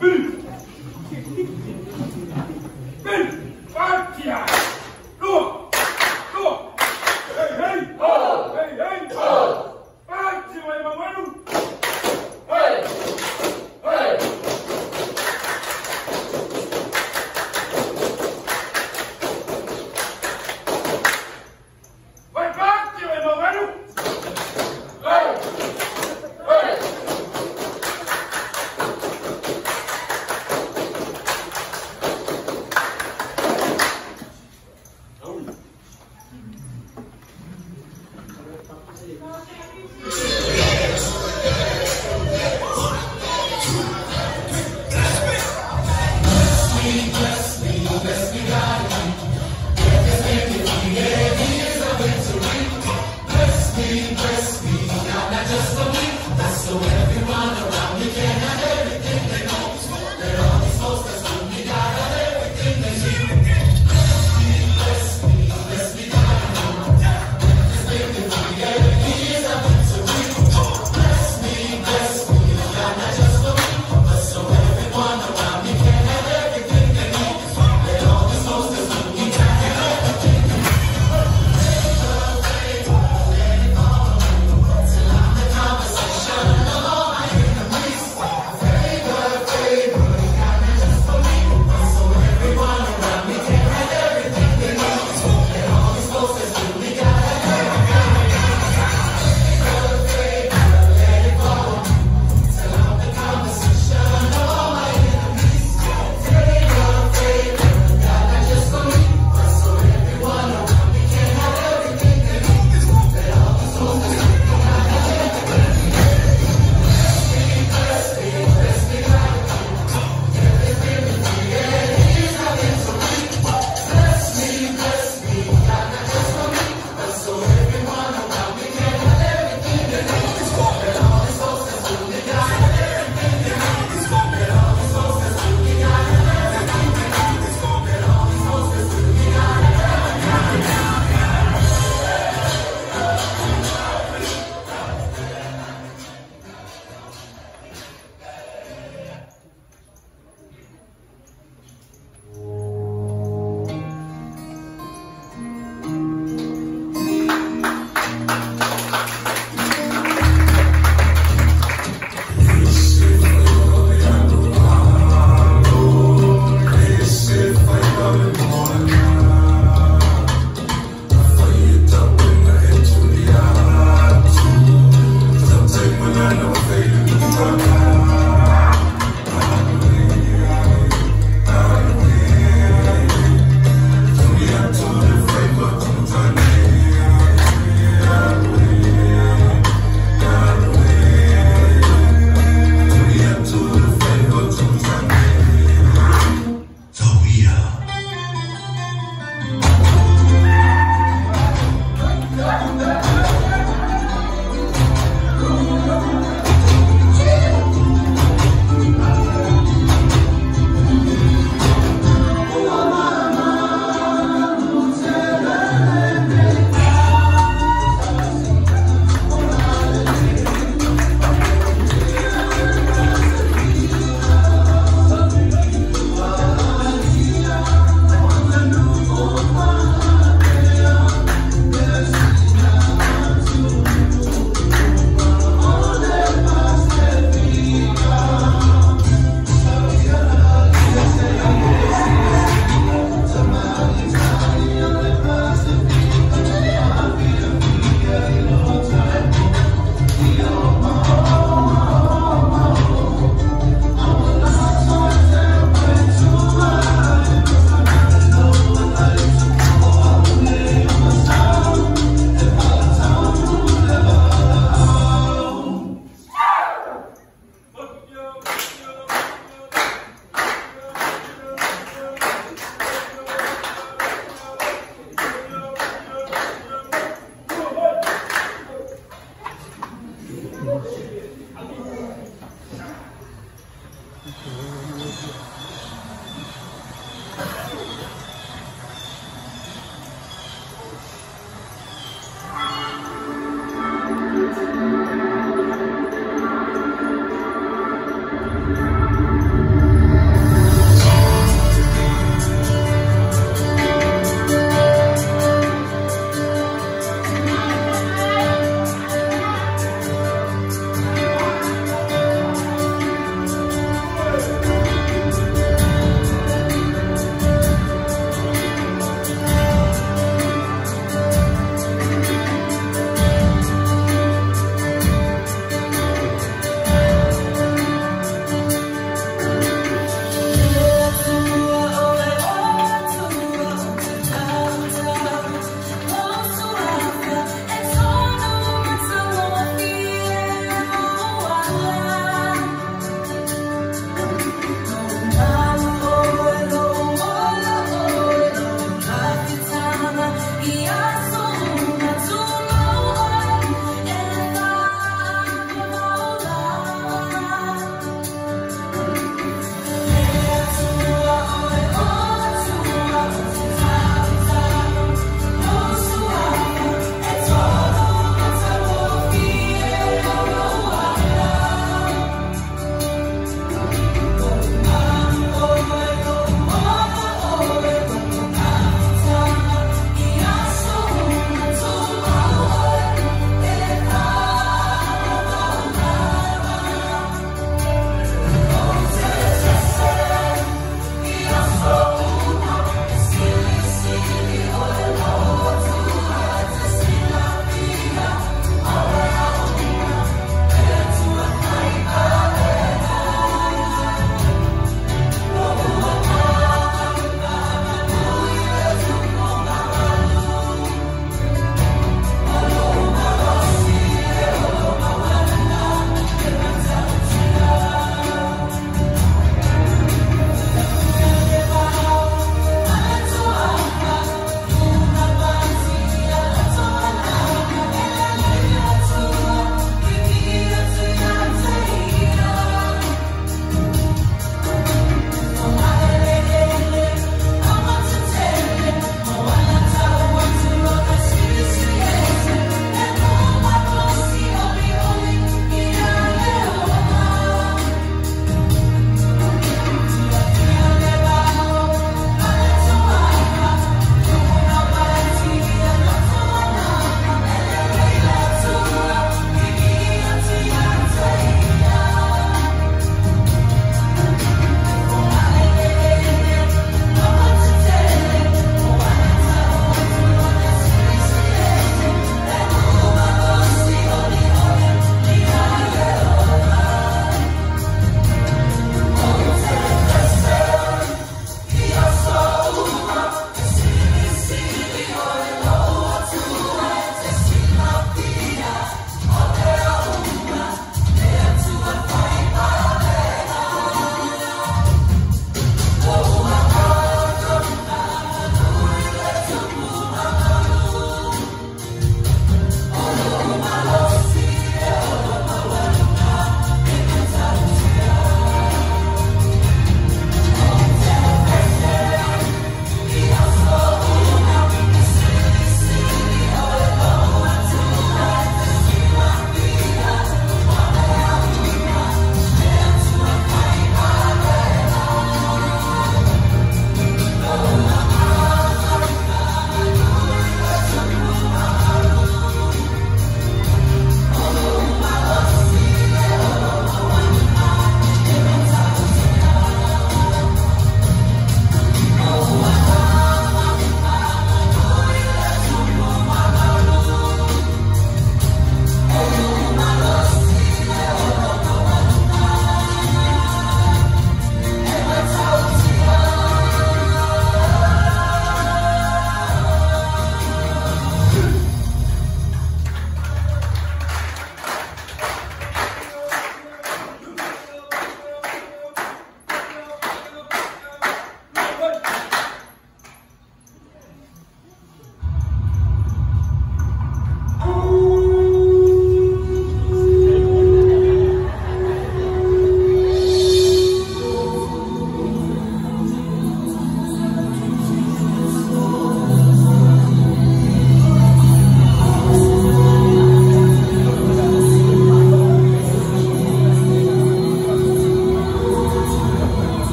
Peace.